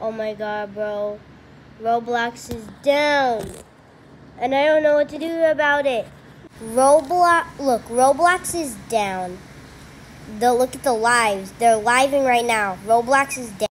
Oh my god, bro. Roblox is down. And I don't know what to do about it. Roblox, look, Roblox is down. The, look at the lives. They're living right now. Roblox is down.